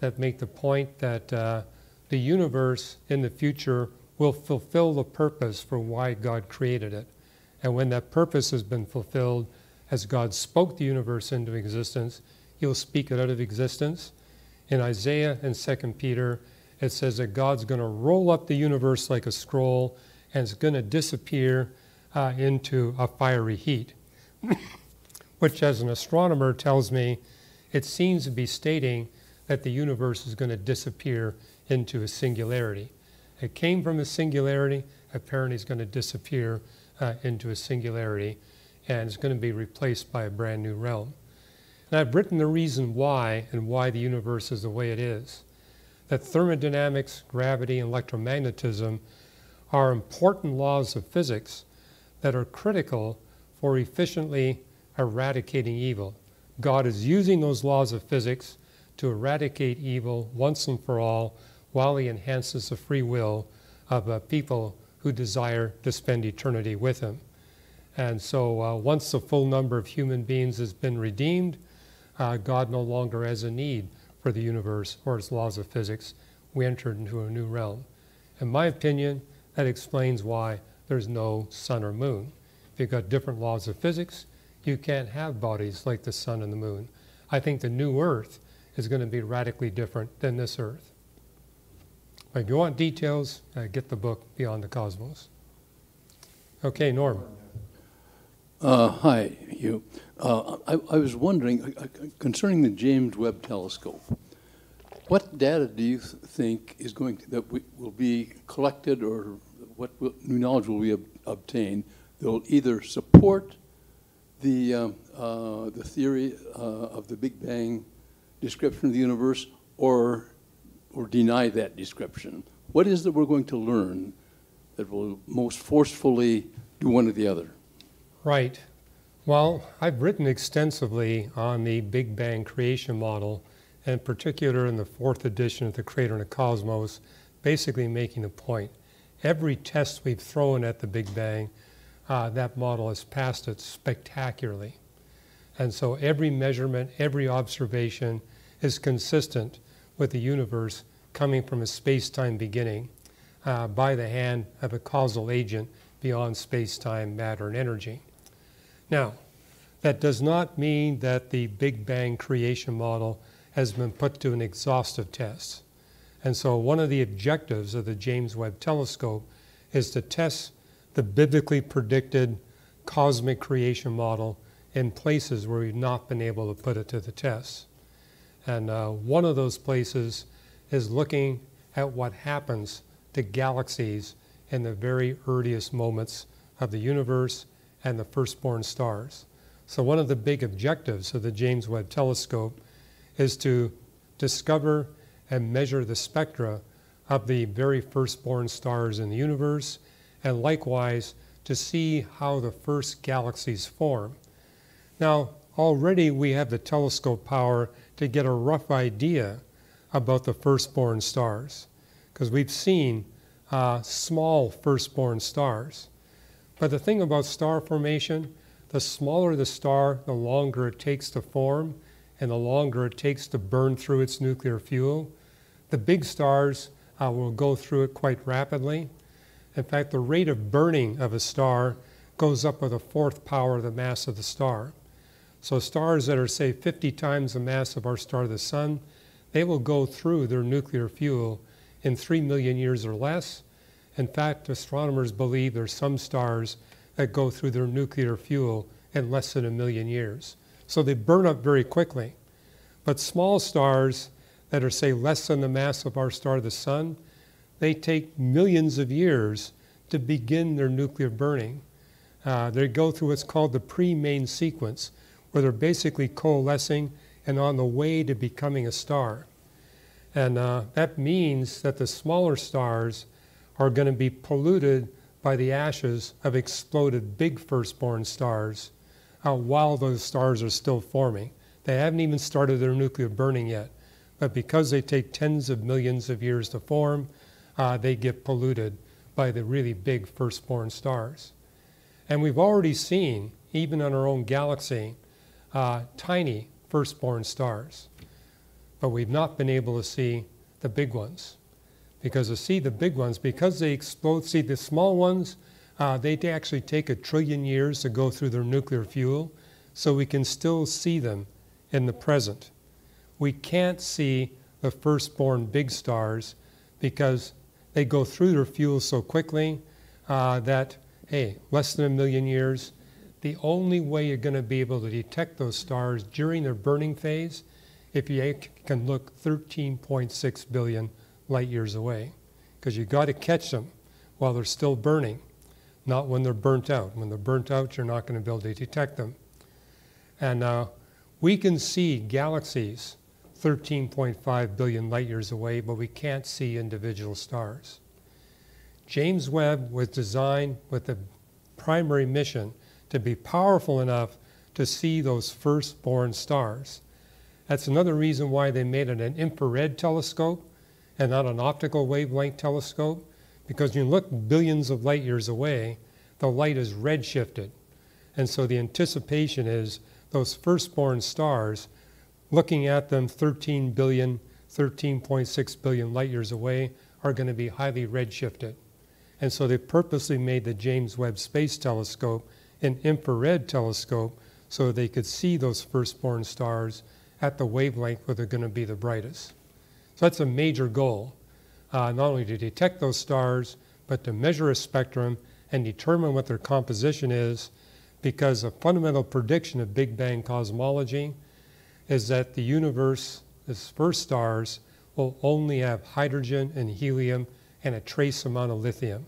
that make the point that uh, the universe in the future will fulfill the purpose for why God created it. And when that purpose has been fulfilled, as God spoke the universe into existence, He'll speak it out of existence. In Isaiah and 2 Peter, it says that God's going to roll up the universe like a scroll and it's going to disappear uh, into a fiery heat, which, as an astronomer, tells me it seems to be stating that the universe is going to disappear into a singularity. It came from a singularity, apparently, it's going to disappear uh, into a singularity, and it's going to be replaced by a brand new realm. And I've written the reason why and why the universe is the way it is. That thermodynamics, gravity, and electromagnetism are important laws of physics that are critical for efficiently eradicating evil. God is using those laws of physics to eradicate evil once and for all while he enhances the free will of uh, people who desire to spend eternity with him. And so uh, once the full number of human beings has been redeemed, uh, God no longer has a need for the universe or its laws of physics. We enter into a new realm. In my opinion, that explains why there's no sun or moon. If you've got different laws of physics, you can't have bodies like the sun and the moon. I think the new Earth is going to be radically different than this Earth. If you want details, uh, get the book Beyond the Cosmos. Okay, Norm. Uh, hi, you. Uh, I, I, was wondering uh, uh, concerning the James Webb Telescope. What data do you think is going to, that we, will be collected, or what will, new knowledge will be ob- obtained that will either support the um, uh, the theory uh, of the Big Bang description of the universe, or or deny that description? What is that we're going to learn that will most forcefully do one or the other? Right. Well, I've written extensively on the Big Bang creation model in particular in the fourth edition of the Creator and the Cosmos, basically making the point. Every test we've thrown at the Big Bang, uh, that model has passed it spectacularly. And so every measurement, every observation is consistent with the universe coming from a space-time beginning uh, by the hand of a causal agent beyond space-time, matter, and energy. Now, that does not mean that the Big Bang creation model has been put to an exhaustive test. And so one of the objectives of the James Webb Telescope is to test the biblically predicted cosmic creation model in places where we've not been able to put it to the test. And uh, one of those places is looking at what happens to galaxies in the very earliest moments of the universe and the firstborn stars. So, one of the big objectives of the James Webb Telescope is to discover and measure the spectra of the very firstborn stars in the universe, and likewise to see how the first galaxies form. Now, already we have the telescope power to get a rough idea about the firstborn stars, because we've seen uh, small firstborn stars. But the thing about star formation, the smaller the star, the longer it takes to form, and the longer it takes to burn through its nuclear fuel. The big stars uh, will go through it quite rapidly. In fact, the rate of burning of a star goes up with a fourth power of the mass of the star. So stars that are, say, 50 times the mass of our star, the Sun, they will go through their nuclear fuel in 3 million years or less. In fact, astronomers believe there's some stars that go through their nuclear fuel in less than a million years. So they burn up very quickly. But small stars that are, say, less than the mass of our star, the Sun, they take millions of years to begin their nuclear burning. Uh, they go through what's called the pre main sequence, where they're basically coalescing and on the way to becoming a star. And uh, that means that the smaller stars are going to be polluted by the ashes of exploded big firstborn stars while those stars are still forming. They haven't even started their nuclear burning yet, but because they take tens of millions of years to form, uh, they get polluted by the really big firstborn stars. And we've already seen, even in our own galaxy, uh, tiny firstborn stars. But we've not been able to see the big ones. Because to see the big ones, because they explode, see the small ones, uh, they actually take a trillion years to go through their nuclear fuel, so we can still see them in the present. We can't see the firstborn big stars because they go through their fuel so quickly uh, that, hey, less than a million years, the only way you're going to be able to detect those stars during their burning phase if you can look 13.6 billion light years away because you've got to catch them while they're still burning, not when they're burnt out. When they're burnt out, you're not going to be able to detect them. And uh, we can see galaxies 13.5 billion light years away, but we can't see individual stars. James Webb was designed with the primary mission to be powerful enough to see those firstborn stars. That's another reason why they made it an infrared telescope and not an optical wavelength telescope, because you look billions of light years away, the light is redshifted. And so the anticipation is those firstborn stars, looking at them 13 billion, 13.6 billion light years away, are going to be highly redshifted. And so they purposely made the James Webb Space Telescope an infrared telescope so they could see those firstborn stars at the wavelength where they're going to be the brightest. So that's a major goal, uh, not only to detect those stars, but to measure a spectrum and determine what their composition is, because a fundamental prediction of Big Bang cosmology is that the universe, its first stars, will only have hydrogen and helium and a trace amount of lithium.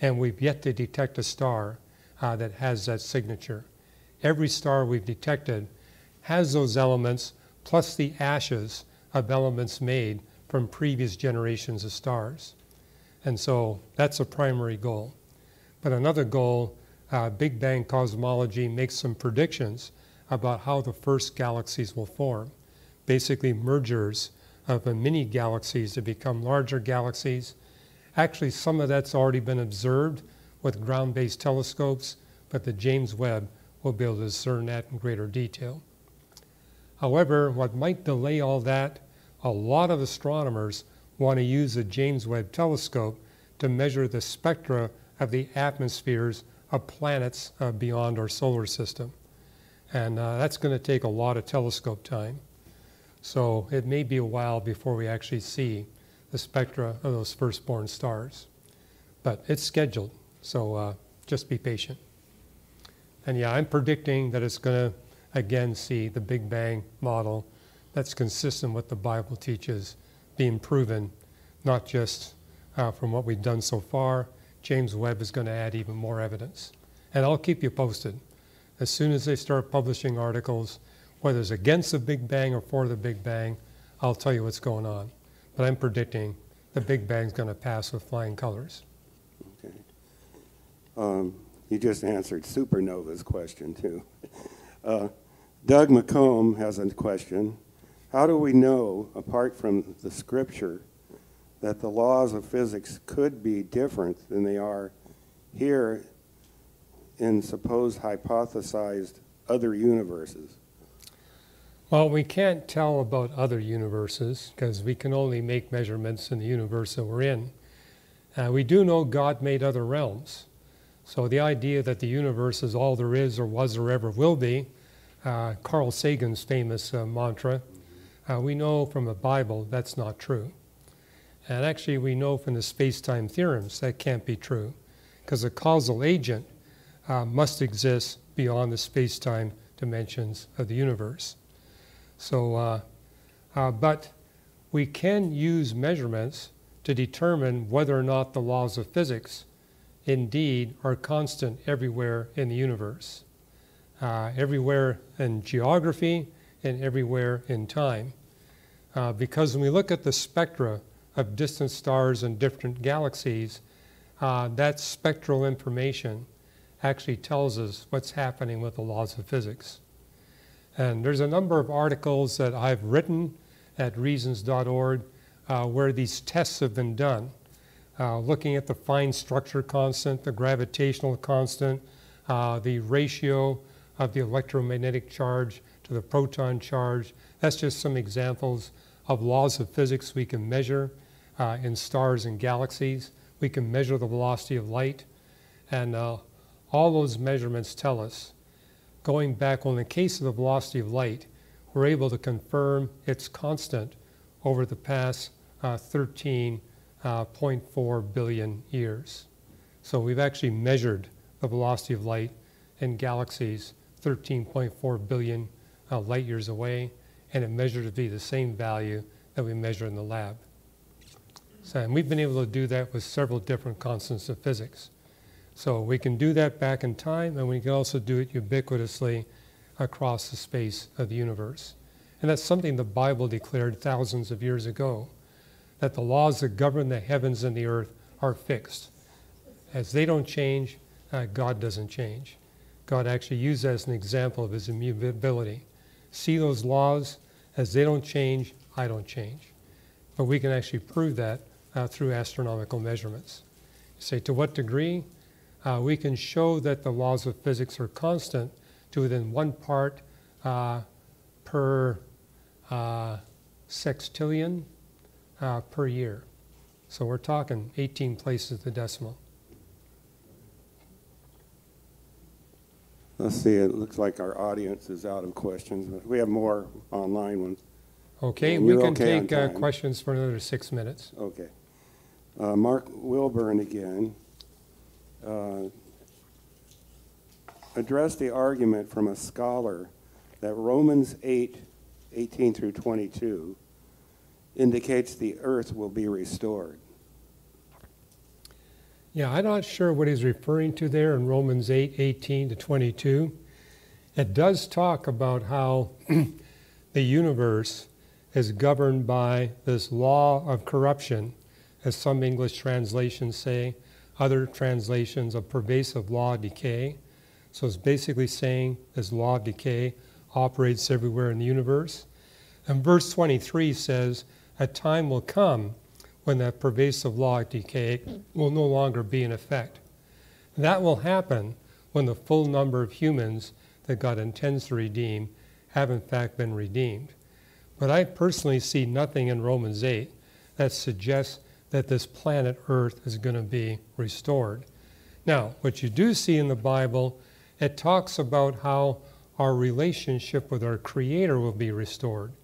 And we've yet to detect a star uh, that has that signature. Every star we've detected has those elements plus the ashes of elements made from previous generations of stars. And so that's a primary goal. But another goal, uh, Big Bang cosmology makes some predictions about how the first galaxies will form. Basically, mergers of mini galaxies to become larger galaxies. Actually, some of that's already been observed with ground based telescopes, but the James Webb will be able to discern that in greater detail. However, what might delay all that, a lot of astronomers want to use the James Webb Telescope to measure the spectra of the atmospheres of planets uh, beyond our solar system. And uh, that's going to take a lot of telescope time. So it may be a while before we actually see the spectra of those firstborn stars. But it's scheduled, so uh, just be patient. And yeah, I'm predicting that it's going to again see the Big Bang model that's consistent with the Bible teaches being proven, not just uh, from what we've done so far. James Webb is going to add even more evidence. And I'll keep you posted. As soon as they start publishing articles, whether it's against the Big Bang or for the Big Bang, I'll tell you what's going on. But I'm predicting the Big Bang's going to pass with flying colors. Okay. Um, you just answered Supernova's question, too. Uh, Doug McComb has a question. How do we know, apart from the scripture, that the laws of physics could be different than they are here in supposed hypothesized other universes? Well, we can't tell about other universes because we can only make measurements in the universe that we're in. Uh, we do know God made other realms. So the idea that the universe is all there is or was or ever will be, uh, Carl Sagan's famous uh, mantra, uh, we know from the Bible that's not true. And actually, we know from the space time theorems that can't be true because a causal agent uh, must exist beyond the space time dimensions of the universe. So, uh, uh, but we can use measurements to determine whether or not the laws of physics indeed are constant everywhere in the universe, uh, everywhere in geography and everywhere in time. Uh, because when we look at the spectra of distant stars and different galaxies, uh, that spectral information actually tells us what's happening with the laws of physics. And there's a number of articles that I've written at reasons.org uh, where these tests have been done, uh, looking at the fine structure constant, the gravitational constant, uh, the ratio of the electromagnetic charge to the proton charge. That's just some examples of laws of physics we can measure uh, in stars and galaxies. We can measure the velocity of light. And uh, all those measurements tell us going back on the case of the velocity of light, we're able to confirm it's constant over the past uh, 13.4 uh, billion years. So we've actually measured the velocity of light in galaxies 13.4 billion uh, light years away, and it measured to be the same value that we measure in the lab. So, and we've been able to do that with several different constants of physics. So we can do that back in time, and we can also do it ubiquitously across the space of the universe. And that's something the Bible declared thousands of years ago that the laws that govern the heavens and the earth are fixed. As they don't change, uh, God doesn't change. God actually used that as an example of his immutability. See those laws, as they don't change, I don't change. But we can actually prove that uh, through astronomical measurements. Say, to what degree? uh, we can show that the laws of physics are constant to within one part uh, per uh, sextillion uh, per year. So we're talking 18 places the decimal. Let's see, it looks like our audience is out of questions, but we have more online ones. Okay, And we you're can okay on take uh, time. questions for another six minutes. Okay. Uh, Mark Wilburn again. Uh, addressed the argument from a scholar that Romans 8, 18 through 22 indicates the earth will be restored. Yeah, I'm not sure what he's referring to there in Romans 8 18 to 22. It does talk about how the universe is governed by this law of corruption, as some English translations say, other translations of pervasive law of decay. So it's basically saying this law of decay operates everywhere in the universe. And verse 23 says, A time will come when that pervasive law of decay will no longer be in effect. That will happen when the full number of humans that God intends to redeem have in fact been redeemed. But I personally see nothing in Romans 8 that suggests that this planet Earth is going to be restored. Now, what you do see in the Bible, it talks about how our relationship with our Creator will be restored.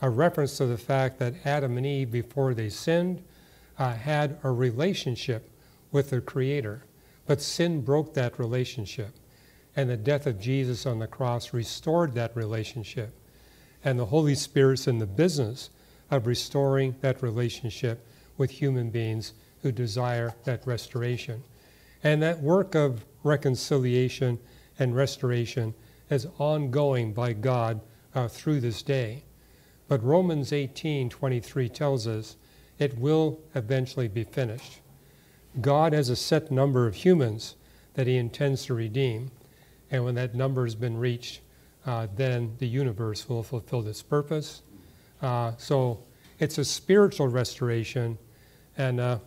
A reference to the fact that Adam and Eve, before they sinned, uh, had a relationship with their Creator. But sin broke that relationship. And the death of Jesus on the cross restored that relationship. And the Holy Spirit's in the business of restoring that relationship with human beings who desire that restoration. And that work of reconciliation and restoration is ongoing by God uh, through this day. But Romans 18:23 tells us it will eventually be finished. God has a set number of humans that he intends to redeem. And when that number has been reached, uh, then the universe will fulfill its purpose. Uh, so it's a spiritual restoration. And uh,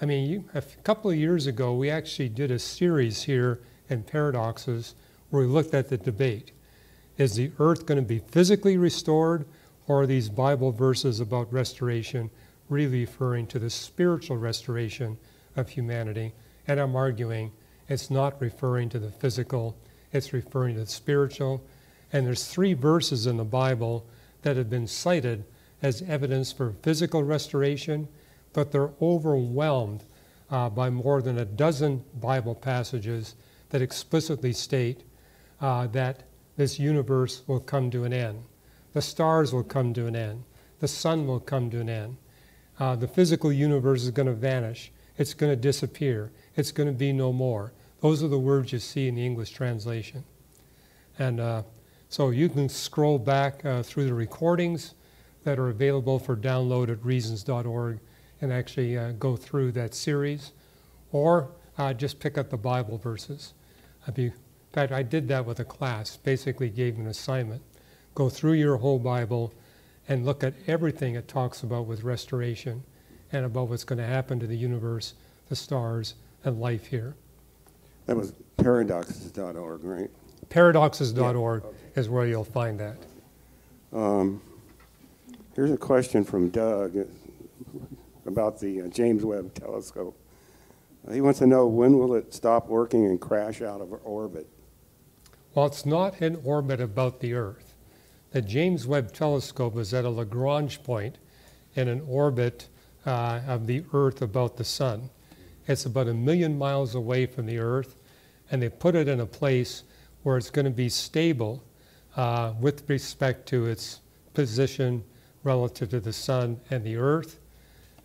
I mean, you, a couple of years ago, we actually did a series here in Paradoxes where we looked at the debate. Is the earth going to be physically restored, or are these Bible verses about restoration really referring to the spiritual restoration of humanity? And I'm arguing it's not referring to the physical, it's referring to the spiritual. And there's three verses in the Bible that have been cited as evidence for physical restoration, but they're overwhelmed uh, by more than a dozen Bible passages that explicitly state uh, that this universe will come to an end. The stars will come to an end. The sun will come to an end. Uh, the physical universe is going to vanish. It's going to disappear. It's going to be no more. Those are the words you see in the English translation. And uh, so you can scroll back uh, through the recordings that are available for download at reasons.org and actually uh, go through that series, or uh, just pick up the Bible verses. Be, in fact, I did that with a class, basically gave an assignment. Go through your whole Bible and look at everything it talks about with restoration and about what's going to happen to the universe, the stars, and life here. That was paradoxes.org, right? Paradoxes.org yeah, okay. is where you'll find that. Um, here's a question from Doug about the uh, James Webb Telescope. Uh, he wants to know when will it stop working and crash out of orbit? Well, it's not in orbit about the Earth. The James Webb Telescope is at a Lagrange point in an orbit uh, of the Earth about the Sun. It's about a million miles away from the Earth, and they put it in a place where it's going to be stable uh, with respect to its position relative to the Sun and the Earth.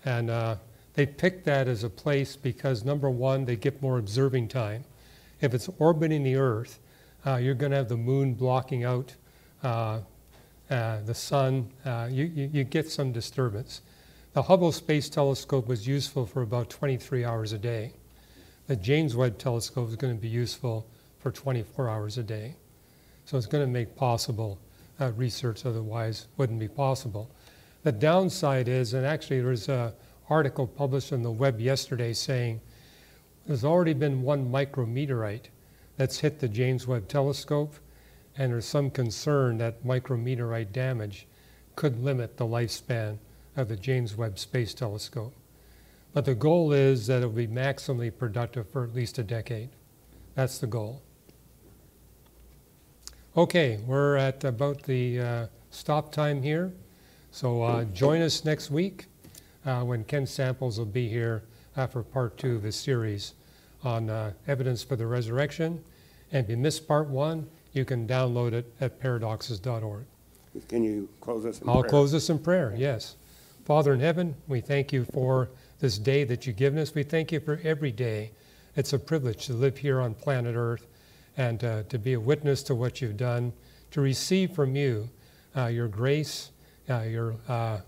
And uh, they picked that as a place because, number one, they get more observing time. If it's orbiting the Earth, uh, you're going to have the moon blocking out uh, the sun. Uh, you, you, you, get some disturbance. The Hubble Space Telescope was useful for about 23 hours a day. The James Webb Telescope is going to be useful for 24 hours a day. So it's going to make possible uh, research otherwise wouldn't be possible. The downside is, and actually there's an article published on the web yesterday saying there's already been one micrometeorite that's hit the James Webb Telescope, and there's some concern that micrometeorite damage could limit the lifespan of the James Webb Space Telescope. But the goal is that it will be maximally productive for at least a decade. That's the goal. Okay, we're at about the uh, stop time here. So uh, join us next week uh, when Ken Samples will be here uh, for part two of this series on uh, evidence for the resurrection. And if you missed part one, you can download it at paradoxes.org. Can you close us in I'll prayer? close us in prayer, yes. Father in heaven, we thank you for this day that you've given us. We thank you for every day. It's a privilege to live here on planet Earth and uh, to be a witness to what you've done, to receive from you uh, your grace uh, your uh,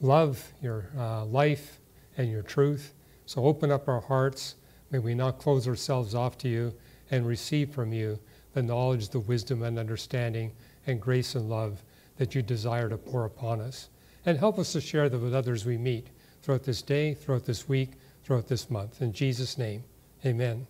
love, your uh, life, and your truth. So open up our hearts. May we not close ourselves off to you and receive from you the knowledge, the wisdom, and understanding, and grace and love that you desire to pour upon us. And help us to share them with others we meet throughout this day, throughout this week, throughout this month. In Jesus' name, amen.